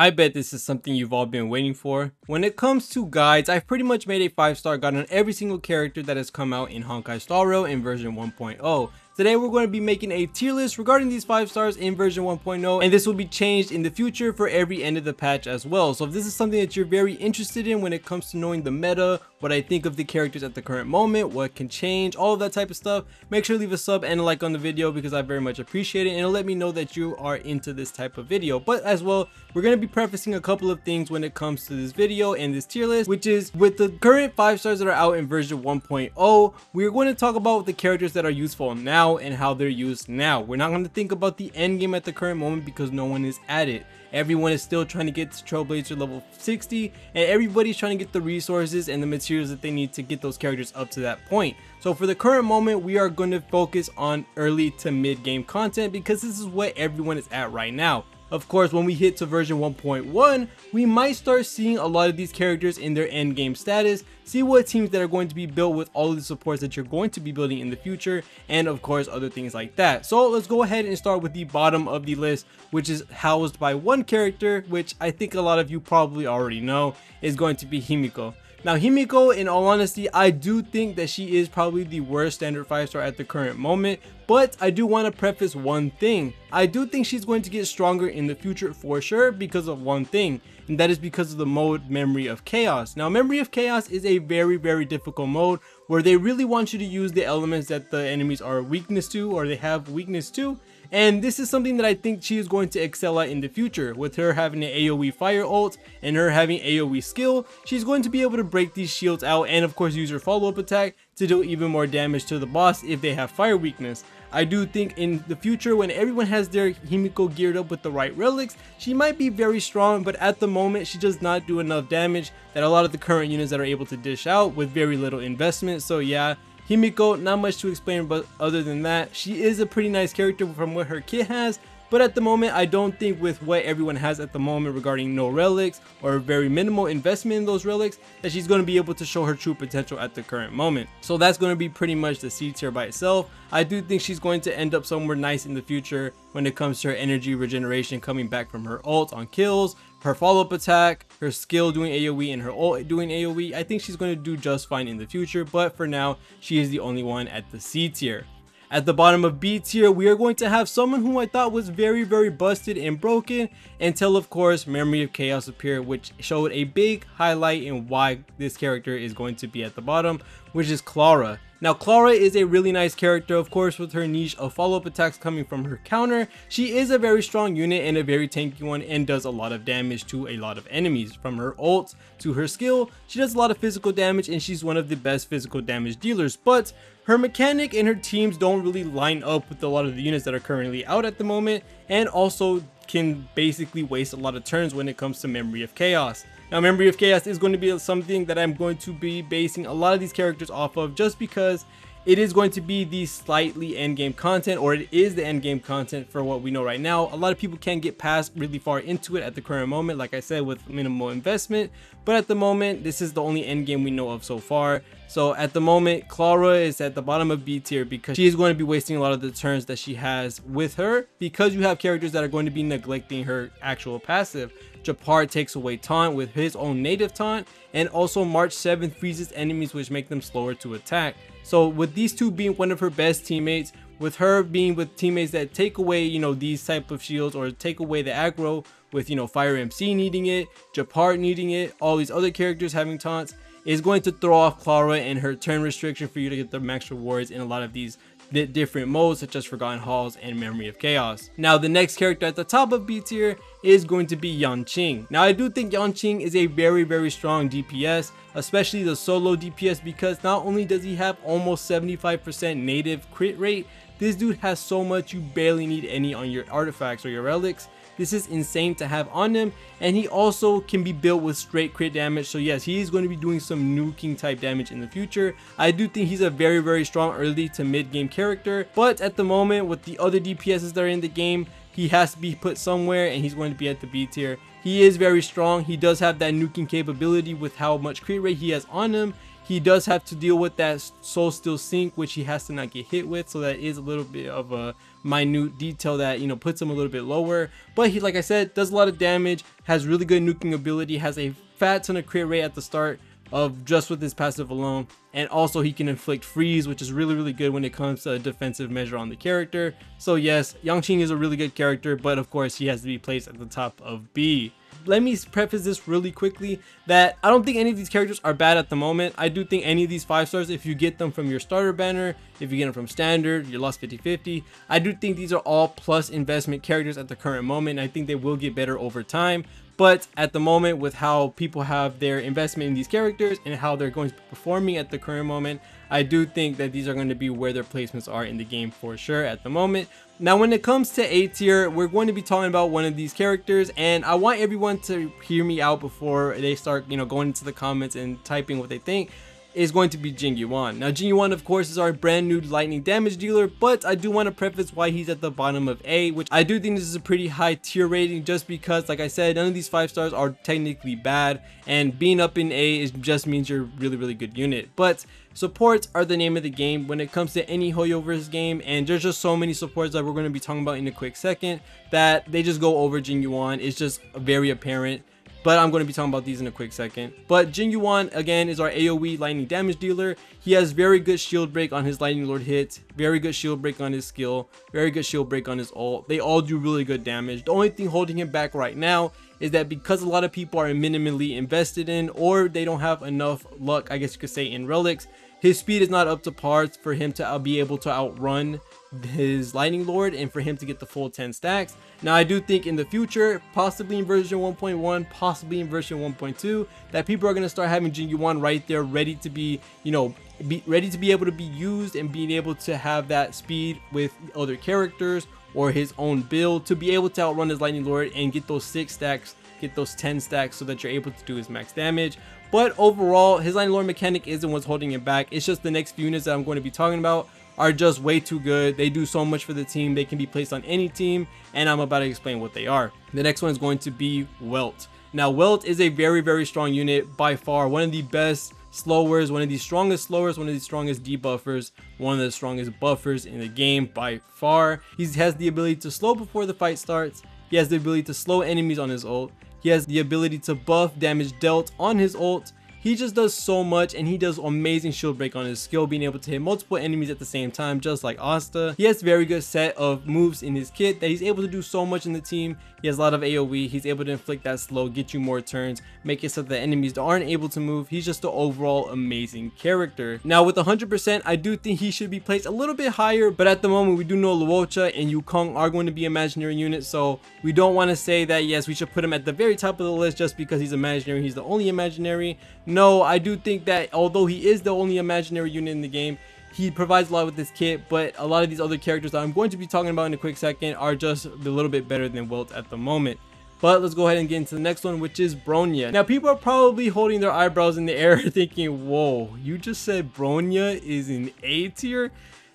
I bet this is something you've all been waiting for. When it comes to guides, I've pretty much made a 5 star guide on every single character that has come out in Honkai Star Rail in version 1.0. Today we're going to be making a tier list regarding these 5 stars in version 1.0 and this will be changed in the future for every end of the patch as well. So if this is something that you're very interested in when it comes to knowing the meta, what I think of the characters at the current moment, what can change, all of that type of stuff, make sure to leave a sub and a like on the video because I very much appreciate it and it'll let me know that you are into this type of video. But as well, we're going to be prefacing a couple of things when it comes to this video and this tier list, which is with the current 5 stars that are out in version 1.0, we're going to talk about the characters that are useful now now and how they're used now. We're not going to think about the end game at the current moment because no one is at it. Everyone is still trying to get to Trailblazer level 60 and everybody's trying to get the resources and the materials that they need to get those characters up to that point. So for the current moment, we are going to focus on early to mid game content because this is what everyone is at right now. Of course, when we hit to version 1.1, we might start seeing a lot of these characters in their end game status, see what teams that are going to be built with all of the supports that you're going to be building in the future, and of course other things like that. So let's go ahead and start with the bottom of the list, which is housed by one character, which I think a lot of you probably already know, is going to be Himeko. Now Himeko, in all honesty, I do think that she is probably the worst standard 5 star at the current moment, but I do want to preface one thing. I do think she's going to get stronger in the future for sure because of one thing, and that is because of the mode Memory of Chaos. Now Memory of Chaos is a very very difficult mode where they really want you to use the elements that the enemies are weakness to or they have weakness to and this is something that I think she is going to excel at in the future. With her having an AoE fire ult and her having AoE skill, she's going to be able to break these shields out and of course use her follow-up attack to do even more damage to the boss if they have fire weakness. I do think in the future when everyone has their Himeko geared up with the right relics, she might be very strong but at the moment she does not do enough damage that a lot of the current units that are able to dish out with very little investment. So yeah, Himeko, not much to explain but other than that, she is a pretty nice character from what her kit has, but at the moment, I don't think with what everyone has at the moment regarding no relics or very minimal investment in those relics, that she's going to be able to show her true potential at the current moment. So that's going to be pretty much the C tier by itself. I do think she's going to end up somewhere nice in the future when it comes to her energy regeneration coming back from her ult on kills, her follow-up attack, her skill doing AoE, and her ult doing AoE, I think she's going to do just fine in the future, but for now, she is the only one at the C tier. At the bottom of B tier, we are going to have someone who I thought was very, very busted and broken until, of course, Memory of Chaos appeared, which showed a big highlight in why this character is going to be at the bottom, which is Clara. Now Clara is a really nice character of course with her niche of follow-up attacks coming from her counter. She is a very strong unit and a very tanky one and does a lot of damage to a lot of enemies. From her ult to her skill, she does a lot of physical damage and she's one of the best physical damage dealers but her mechanic and her teams don't really line up with a lot of the units that are currently out at the moment and also can basically waste a lot of turns when it comes to Memory of Chaos. Now Memory of Chaos is going to be something that I'm going to be basing a lot of these characters off of just because it is going to be the slightly endgame content or it is the endgame content for what we know right now. A lot of people can't get past really far into it at the current moment, like I said, with minimal investment. But at the moment, this is the only endgame we know of so far. So at the moment, Clara is at the bottom of B tier because she is going to be wasting a lot of the turns that she has with her because you have characters that are going to be neglecting her actual passive. Gepard takes away taunt with his own native taunt and also March 7th freezes enemies which make them slower to attack. So with these two being one of her best teammates, with her being with teammates that take away, you know, these type of shields or take away the aggro with, you know, Fire MC needing it, Gepard needing it, all these other characters having taunts, is going to throw off Clara and her turn restriction for you to get the max rewards in a lot of these different modes such as Forgotten Halls and Memory of Chaos. Now the next character at the top of B tier is going to be Yanqing. Now I do think Yanqing is a very very strong DPS, especially the solo DPS because not only does he have almost 75% native crit rate, this dude has so much you barely need any on your artifacts or your relics this is insane to have on him. And he also can be built with straight crit damage. So yes, he is going to be doing some nuking type damage in the future. I do think he's a very, very strong early to mid game character. But at the moment with the other DPSs that are in the game, he has to be put somewhere and he's going to be at the B tier he is very strong. He does have that nuking capability with how much crit rate he has on him. He does have to deal with that Soulsteel Sync, which he has to not get hit with. So that is a little bit of a minute detail that, you know, puts him a little bit lower. But he, like I said, does a lot of damage, has really good nuking ability, has a fat ton of crit rate at the start of just with his passive alone and also he can inflict freeze which is really really good when it comes to a defensive measure on the character so yes Yang is a really good character but of course he has to be placed at the top of B let me preface this really quickly that I don't think any of these characters are bad at the moment. I do think any of these 5 stars, if you get them from your starter banner, if you get them from standard, your lost 50-50, I do think these are all plus investment characters at the current moment. I think they will get better over time. But at the moment, with how people have their investment in these characters and how they're going to be performing at the current moment, I do think that these are going to be where their placements are in the game for sure at the moment. Now, when it comes to A tier, we're going to be talking about one of these characters, and I want everyone to hear me out before they start, you know, going into the comments and typing what they think is going to be Jing Yuan. Now Jing Yuan of course is our brand new lightning damage dealer, but I do want to preface why he's at the bottom of A, which I do think this is a pretty high tier rating just because like I said, none of these 5 stars are technically bad and being up in A is just means you're really really good unit. But supports are the name of the game when it comes to any Hoyoverse game and there's just so many supports that we're going to be talking about in a quick second that they just go over Jing Yuan. It's just very apparent but I'm going to be talking about these in a quick second. But Jing Yuan, again, is our AoE lightning damage dealer. He has very good shield break on his lightning lord hits, very good shield break on his skill, very good shield break on his ult. They all do really good damage. The only thing holding him back right now is that because a lot of people are minimally invested in or they don't have enough luck, I guess you could say, in relics, his speed is not up to par for him to be able to outrun his lightning lord and for him to get the full 10 stacks. Now i do think in the future possibly in version 1.1 possibly in version 1.2 that people are going to start having Jing Yuan right there ready to be you know be ready to be able to be used and being able to have that speed with other characters or his own build to be able to outrun his lightning lord and get those six stacks get those 10 stacks so that you're able to do his max damage. But overall his lightning lord mechanic isn't what's holding him back. It's just the next few units that i'm going to be talking about are just way too good. They do so much for the team. They can be placed on any team, and I'm about to explain what they are. The next one is going to be Welt. Now, Welt is a very, very strong unit by far. One of the best slowers, one of the strongest slowers, one of the strongest debuffers, one of the strongest buffers in the game by far. He has the ability to slow before the fight starts. He has the ability to slow enemies on his ult. He has the ability to buff damage dealt on his ult he just does so much and he does amazing shield break on his skill, being able to hit multiple enemies at the same time, just like Asta. He has very good set of moves in his kit that he's able to do so much in the team. He has a lot of AoE. He's able to inflict that slow, get you more turns, make it so that enemies aren't able to move. He's just an overall amazing character. Now with 100%, I do think he should be placed a little bit higher, but at the moment we do know Luocha and Yukong are going to be imaginary units, so we don't want to say that yes, we should put him at the very top of the list just because he's imaginary. He's the only imaginary. No, I do think that although he is the only imaginary unit in the game, he provides a lot with this kit, but a lot of these other characters that I'm going to be talking about in a quick second are just a little bit better than Welt at the moment. But let's go ahead and get into the next one, which is Bronya. Now, people are probably holding their eyebrows in the air thinking, whoa, you just said Bronya is in A tier?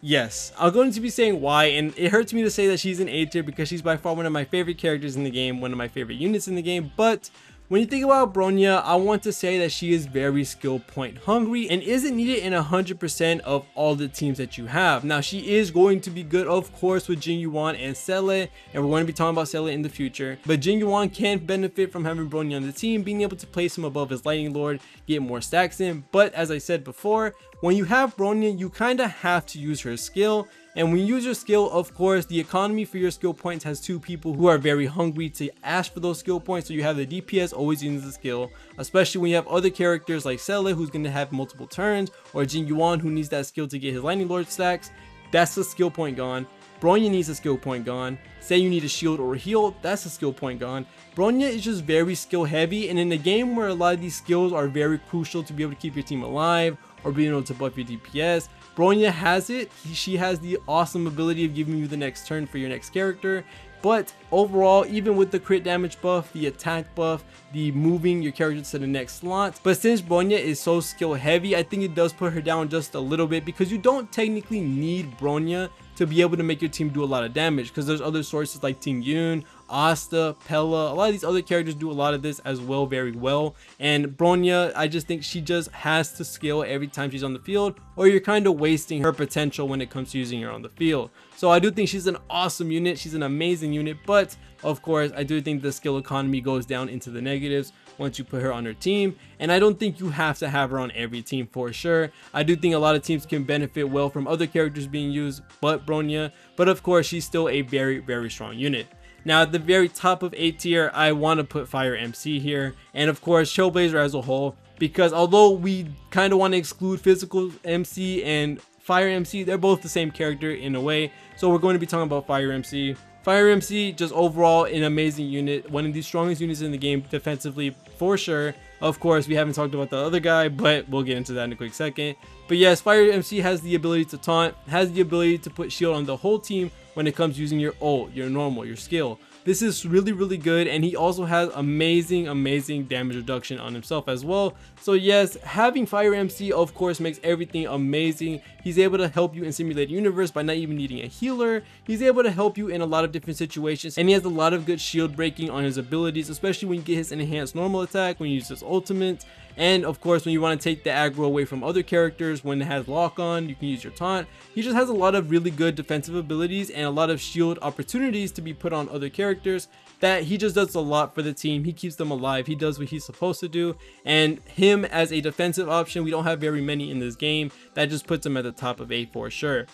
Yes, I'm going to be saying why, and it hurts me to say that she's in A tier because she's by far one of my favorite characters in the game, one of my favorite units in the game, but when you think about Bronya, I want to say that she is very skill point hungry and isn't needed in 100% of all the teams that you have. Now, she is going to be good, of course, with Jing Yuan and Seele, and we're going to be talking about Seele in the future. But Jing Yuan can benefit from having Bronya on the team, being able to place him above his Lightning Lord, get more stacks in. But as I said before, when you have Bronya, you kind of have to use her skill and when you use your skill, of course, the economy for your skill points has two people who are very hungry to ask for those skill points. So you have the DPS always using the skill, especially when you have other characters like Seele who's going to have multiple turns, or Jing Yuan who needs that skill to get his Lightning Lord stacks. That's the skill point gone. Bronya needs a skill point gone. Say you need a shield or a heal, that's a skill point gone. Bronya is just very skill heavy and in a game where a lot of these skills are very crucial to be able to keep your team alive or being able to buff your DPS, Bronya has it. He, she has the awesome ability of giving you the next turn for your next character. But overall, even with the crit damage buff, the attack buff, the moving your character to the next slot, but since Bronya is so skill heavy, I think it does put her down just a little bit because you don't technically need Bronya to be able to make your team do a lot of damage because there's other sources like Ting Yun, Asta, Pela, a lot of these other characters do a lot of this as well very well. And Bronya, I just think she just has to scale every time she's on the field or you're kind of wasting her potential when it comes to using her on the field. So I do think she's an awesome unit. She's an amazing unit, but of course, I do think the skill economy goes down into the negatives once you put her on her team. And I don't think you have to have her on every team for sure. I do think a lot of teams can benefit well from other characters being used, but Bronya. But of course, she's still a very, very strong unit. Now at the very top of A tier, I want to put Fire MC here, and of course Trailblazer as a whole, because although we kind of want to exclude Physical MC and Fire MC, they're both the same character in a way, so we're going to be talking about Fire MC. Fire MC, just overall an amazing unit, one of the strongest units in the game defensively for sure. Of course, we haven't talked about the other guy, but we'll get into that in a quick second. But yes, Fire MC has the ability to taunt, has the ability to put shield on the whole team when it comes using your ult, your normal, your skill. This is really, really good. And he also has amazing, amazing damage reduction on himself as well. So yes, having Fire MC, of course, makes everything amazing. He's able to help you in Simulated Universe by not even needing a healer. He's able to help you in a lot of different situations. And he has a lot of good shield breaking on his abilities, especially when you get his enhanced normal attack, when you use his ultimate. And of course, when you want to take the aggro away from other characters, when it has lock on, you can use your taunt. He just has a lot of really good defensive abilities and a lot of shield opportunities to be put on other characters that he just does a lot for the team. He keeps them alive. He does what he's supposed to do. And him as a defensive option, we don't have very many in this game. That just puts him at the top of A for sure.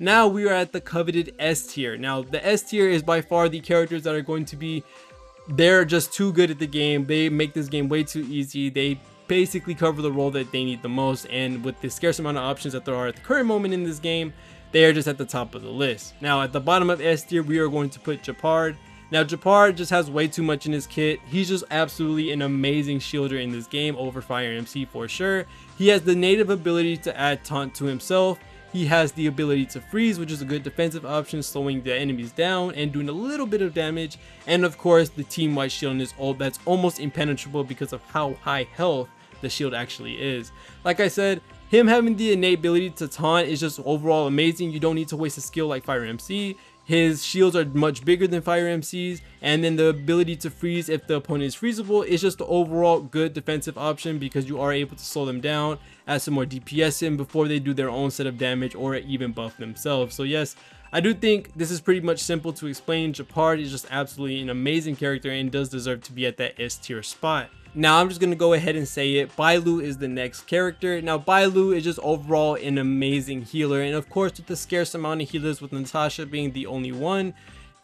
Now we are at the coveted S tier. Now the S tier is by far the characters that are going to be they're just too good at the game. They make this game way too easy. They basically cover the role that they need the most and with the scarce amount of options that there are at the current moment in this game they are just at the top of the list now at the bottom of S tier we are going to put Gepard. now Gepard just has way too much in his kit he's just absolutely an amazing shielder in this game over Fire MC for sure he has the native ability to add taunt to himself he has the ability to freeze, which is a good defensive option, slowing the enemies down and doing a little bit of damage. And of course, the team-wide shield in his ult that's almost impenetrable because of how high health the shield actually is. Like I said, him having the innate ability to taunt is just overall amazing. You don't need to waste a skill like Fire MC. His shields are much bigger than Fire MC's, and then the ability to freeze if the opponent is freezable is just the overall good defensive option because you are able to slow them down, add some more DPS in before they do their own set of damage or even buff themselves. So yes, I do think this is pretty much simple to explain. Gepard is just absolutely an amazing character and does deserve to be at that S tier spot. Now I'm just going to go ahead and say it. Bailu is the next character. Now Bailu is just overall an amazing healer. And of course with the scarce amount of healers with Natasha being the only one,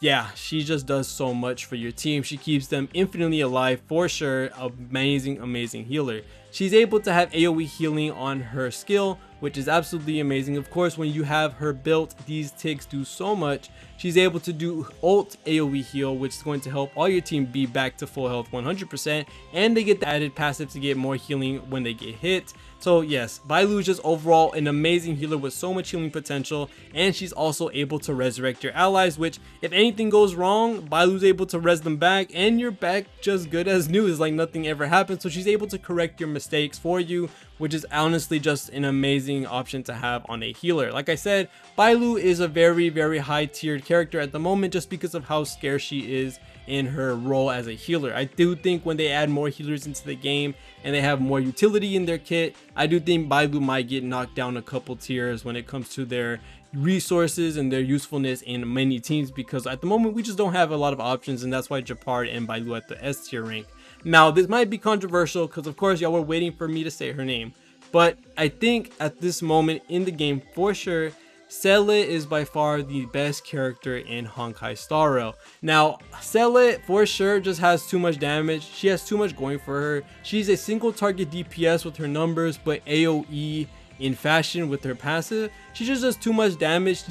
yeah, she just does so much for your team. She keeps them infinitely alive for sure. Amazing, amazing healer. She's able to have AoE healing on her skill, which is absolutely amazing. Of course, when you have her built, these ticks do so much. She's able to do ult AoE heal, which is going to help all your team be back to full health 100%. And they get the added passive to get more healing when they get hit. So yes, Bailu is just overall an amazing healer with so much healing potential and she's also able to resurrect your allies which if anything goes wrong, Bailu's able to res them back and you're back just good as new. It's like nothing ever happened so she's able to correct your mistakes for you which is honestly just an amazing option to have on a healer. Like I said, Bailu is a very very high tiered character at the moment just because of how scarce she is in her role as a healer. I do think when they add more healers into the game and they have more utility in their kit, I do think Bailu might get knocked down a couple tiers when it comes to their resources and their usefulness in many teams because at the moment we just don't have a lot of options and that's why Gepard and Bailu at the S tier rank. Now this might be controversial because of course y'all were waiting for me to say her name but I think at this moment in the game for sure Seele is by far the best character in Honkai Star Rail. Now, Seele for sure just has too much damage. She has too much going for her. She's a single target DPS with her numbers, but AoE in fashion with her passive. She just does too much damage.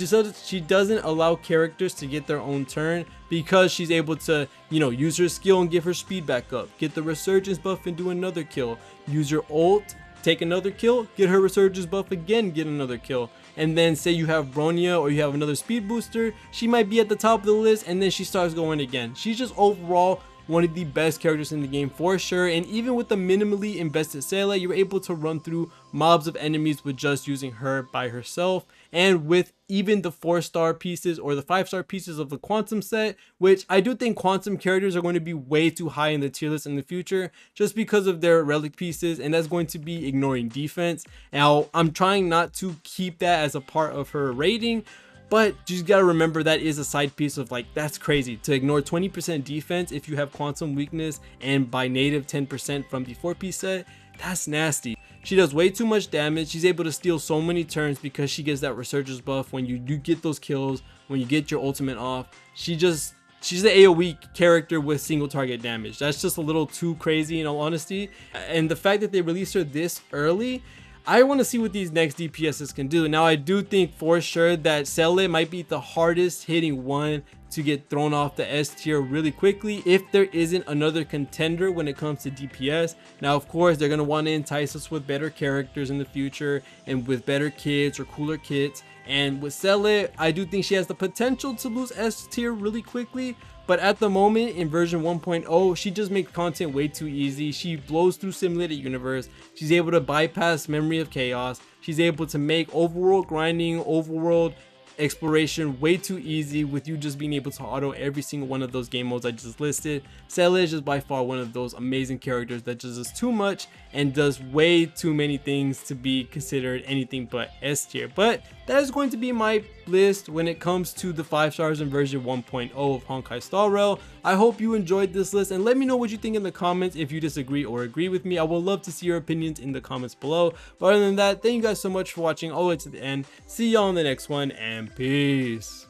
She doesn't allow characters to get their own turn because she's able to, you know, use her skill and give her speed back up. Get the resurgence buff and do another kill. Use your ult, take another kill, get her resurgence buff again, get another kill and then say you have Bronya or you have another speed booster, she might be at the top of the list and then she starts going again. She's just overall one of the best characters in the game for sure and even with the minimally invested Seele you're able to run through mobs of enemies with just using her by herself and with even the four star pieces or the five star pieces of the quantum set which I do think quantum characters are going to be way too high in the tier list in the future just because of their relic pieces and that's going to be ignoring defense now I'm trying not to keep that as a part of her rating but you just gotta remember that is a side piece of like, that's crazy to ignore 20% defense if you have quantum weakness and by native 10% from the 4 piece set. That's nasty. She does way too much damage. She's able to steal so many turns because she gets that resurgence buff when you do get those kills, when you get your ultimate off. She just she's the AoE character with single target damage. That's just a little too crazy in all honesty. And the fact that they released her this early I want to see what these next DPSs can do. Now, I do think for sure that Seele might be the hardest hitting one to get thrown off the S tier really quickly if there isn't another contender when it comes to DPS. Now, of course, they're going to want to entice us with better characters in the future and with better kits or cooler kits. And with Seele, I do think she has the potential to lose S tier really quickly, but at the moment in version 1.0, she just makes content way too easy. She blows through simulated universe. She's able to bypass memory of chaos. She's able to make overworld grinding, overworld exploration way too easy with you just being able to auto every single one of those game modes I just listed. Seele is by far one of those amazing characters that just does too much and does way too many things to be considered anything but S tier. But that is going to be my list when it comes to the 5 stars in version 1.0 of Honkai Star Rail. I hope you enjoyed this list and let me know what you think in the comments if you disagree or agree with me. I would love to see your opinions in the comments below. But other than that, thank you guys so much for watching all the way to the end. See y'all in the next one and peace.